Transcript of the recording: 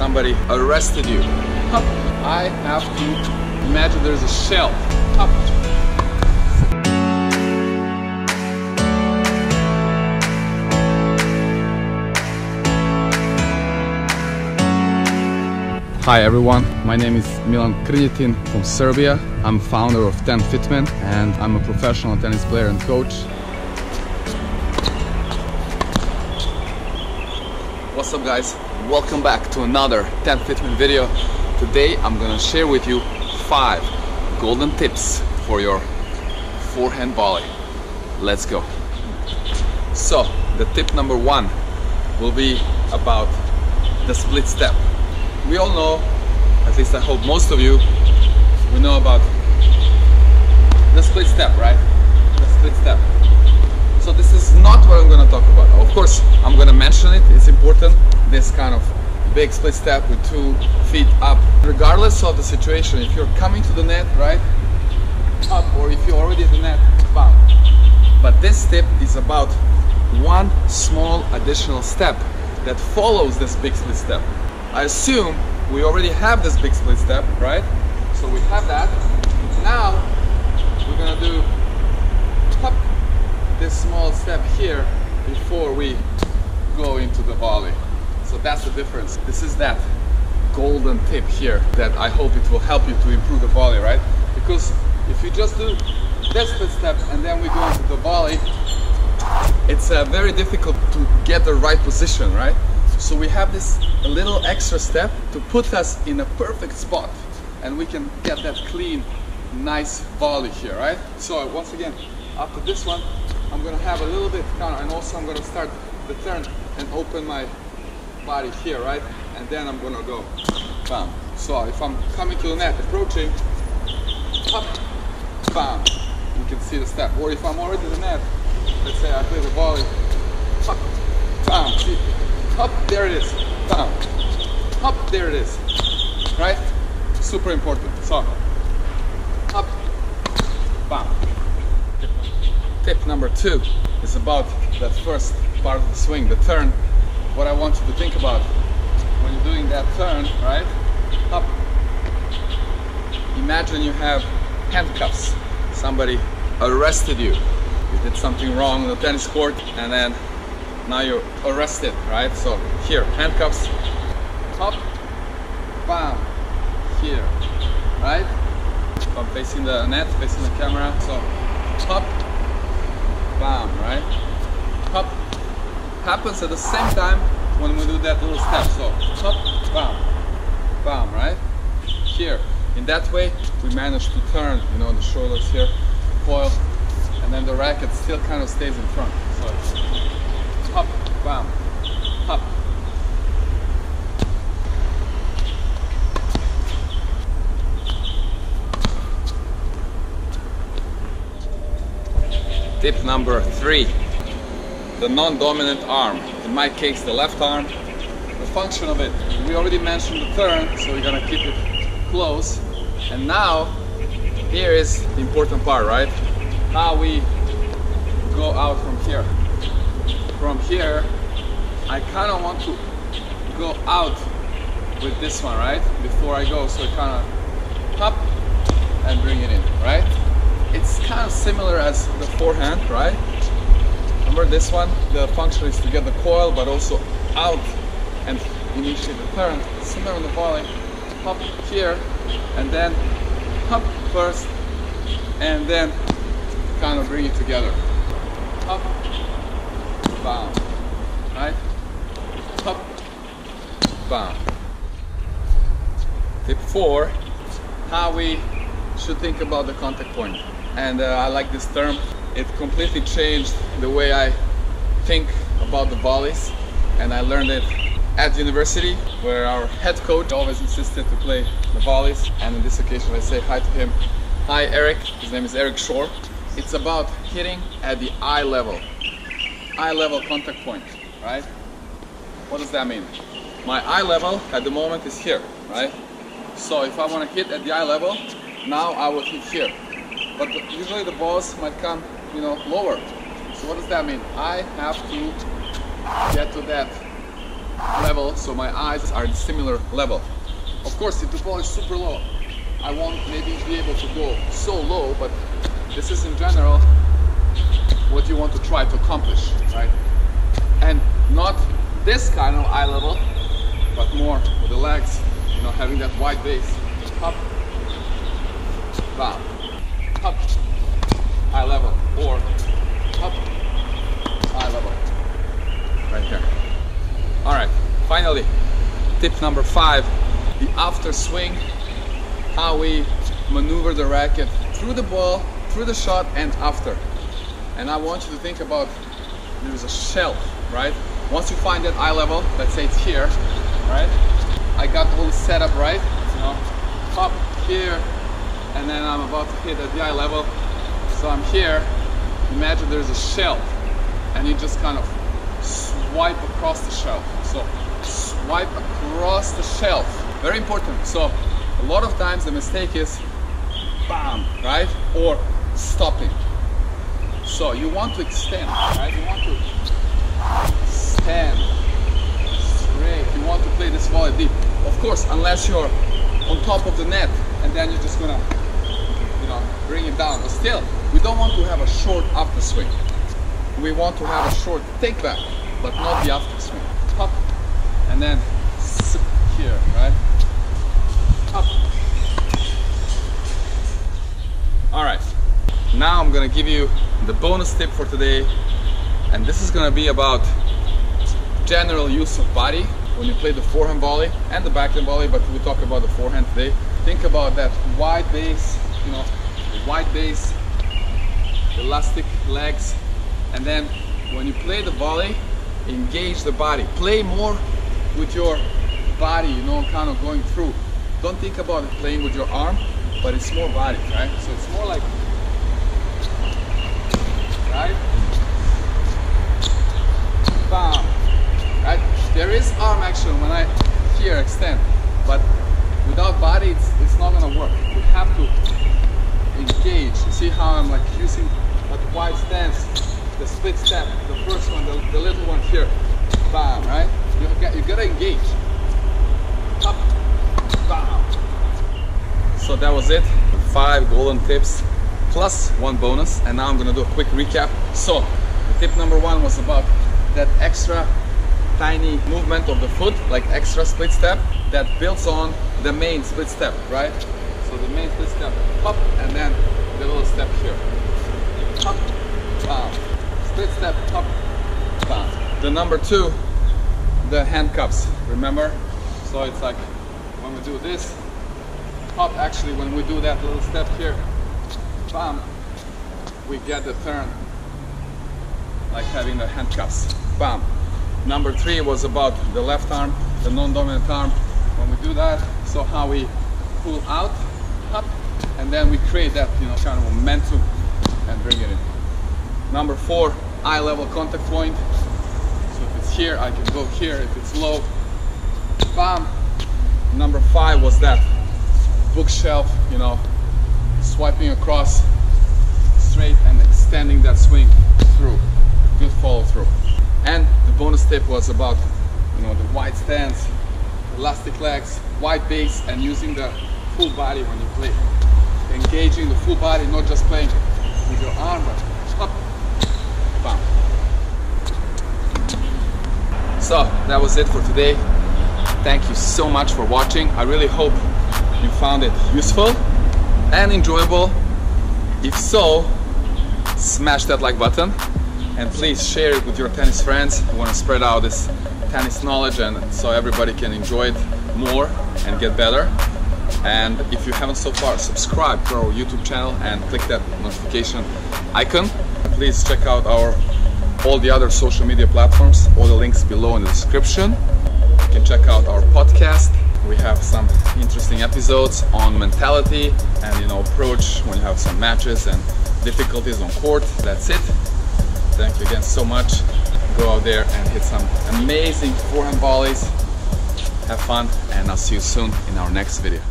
somebody arrested you. Up. I have to imagine there's a shelf. Up. Hi everyone, my name is Milan Krnjetin from Serbia. I'm founder of TENFITMEN and I'm a professional tennis player and coach. What's up guys? Welcome back to another TENFITMEN video. Today I'm gonna share with you 5 golden tips for your forehand volley. Let's go. So, the tip number one will be about the split step we all know, at least I hope most of you, we know about the split step, right? The split step. So this is not what I'm going to talk about. Of course, I'm going to mention it. It's important. This kind of big split step with two feet up. Regardless of the situation, if you're coming to the net, right, up, or if you're already at the net, bam. But this step is about one small additional step that follows this big split step. I assume we already have this big split step, right? So we have that. Now we're gonna do this small step here before we go into the volley. So that's the difference. This is that golden tip here that I hope it will help you to improve the volley, right? Because if you just do this split step and then we go into the volley, it's uh, very difficult to get the right position, right? So we have this little extra step to put us in a perfect spot and we can get that clean, nice volley here, right? So once again, after this one, I'm gonna have a little bit counter and also I'm gonna start the turn and open my body here, right? And then I'm gonna go bam. So if I'm coming to the net, approaching, up, bam, you can see the step. Or if I'm already in the net, let's say I play the volley, up, bam, see, up, there it is, Bam. up, there it is, right? Super important, so, up, bam. Tip number two is about that first part of the swing, the turn. What I want you to think about when you're doing that turn, right? Up. Imagine you have handcuffs. Somebody arrested you. You did something wrong on the tennis court and then now you're arrested, right? So here, handcuffs, top, bam, here, right? So I'm facing the net, facing the camera, so top, bam, right? Top happens at the same time when we do that little step. So top, bam, bam, right? Here, in that way, we manage to turn, you know, the shoulders here, coil, and then the racket still kind of stays in front. So hop, bam, hop. Tip number three, the non-dominant arm. In my case, the left arm. The function of it, we already mentioned the turn, so we're gonna keep it close. And now, here is the important part, right? How we go out from here from here, I kind of want to go out with this one, right? Before I go, so kind of pop and bring it in, right? It's kind of similar as the forehand, right? Remember this one? The function is to get the coil, but also out and initiate the turn. Similar on the volley, pop here, and then pop first, and then kind of bring it together. Pop, bam, right? Top, bam. Tip four, how we should think about the contact point. And uh, I like this term. It completely changed the way I think about the volleys. And I learned it at university where our head coach always insisted to play the volleys. And on this occasion I say hi to him. Hi Eric, his name is Eric Shore. It's about hitting at the eye level eye level contact point, right? What does that mean? My eye level at the moment is here, right? So if I want to hit at the eye level, now I will hit here. But the, usually the balls might come, you know, lower. So what does that mean? I have to get to that level, so my eyes are at similar level. Of course, if the ball is super low, I won't maybe be able to go so low, but this is in general what you want to try to accomplish, right? And not this kind of eye level, but more with the legs, you know, having that wide base. Up, down, up, eye level, or up, eye level, right here. All right, finally, tip number five, the after swing, how we maneuver the racket through the ball, through the shot, and after. And I want you to think about there's a shelf, right? Once you find that eye level, let's say it's here, right? I got all the setup right, you know, top here, and then I'm about to hit at the eye level. So I'm here, imagine there's a shelf, and you just kind of swipe across the shelf. So swipe across the shelf, very important. So a lot of times the mistake is bam, right? Or stopping. So you want to extend, right? You want to stand straight. You want to play this volley deep. Of course, unless you're on top of the net and then you're just gonna, you know, bring it down. But still, we don't want to have a short after swing. We want to have a short take back, but not the after swing. Up and then here, right? Up. All right. Now I'm gonna give you the bonus tip for today, and this is gonna be about general use of body when you play the forehand volley and the backhand volley, but we talk about the forehand today. Think about that wide base, you know, wide base, elastic legs, and then when you play the volley, engage the body. Play more with your body, you know, kind of going through. Don't think about it playing with your arm, but it's more body, right? So it's more like, right? Bam, right? There is arm action when I here extend, but without body, it's, it's not gonna work. You have to engage. See how I'm like using that wide stance, the split step, the first one, the, the little one here, bam, right? You, got, you gotta engage. Up, bam. So that was it. Five golden tips plus one bonus. And now I'm gonna do a quick recap. So tip number one was about that extra tiny movement of the foot, like extra split step that builds on the main split step, right? So the main split step, up, and then the little step here. Up, bam. Split step, up, bam. The number two, the handcuffs, remember? So it's like when we do this, up actually when we do that little step here, bam, we get the turn like having the handcuffs, bam. Number three was about the left arm, the non-dominant arm. When we do that, so how we pull out, up, and then we create that, you know, kind of momentum and bring it in. Number four, eye level contact point. So if it's here, I can go here. If it's low, bam. Number five was that bookshelf, you know, swiping across straight and extending that swing through. Good follow through. And the bonus tip was about, you know, the wide stance, elastic legs, wide base, and using the full body when you play. Engaging the full body, not just playing with your arm, but up, bam. So that was it for today. Thank you so much for watching. I really hope you found it useful and enjoyable. If so, smash that like button and please share it with your tennis friends. We want to spread out this tennis knowledge and so everybody can enjoy it more and get better. And if you haven't so far, subscribe to our YouTube channel and click that notification icon. Please check out our all the other social media platforms, all the links below in the description. You can check out our podcast. We have some interesting episodes on mentality and you know approach when you have some matches and difficulties on court. That's it. Thank you again so much. Go out there and hit some amazing forehand volleys. Have fun and I'll see you soon in our next video.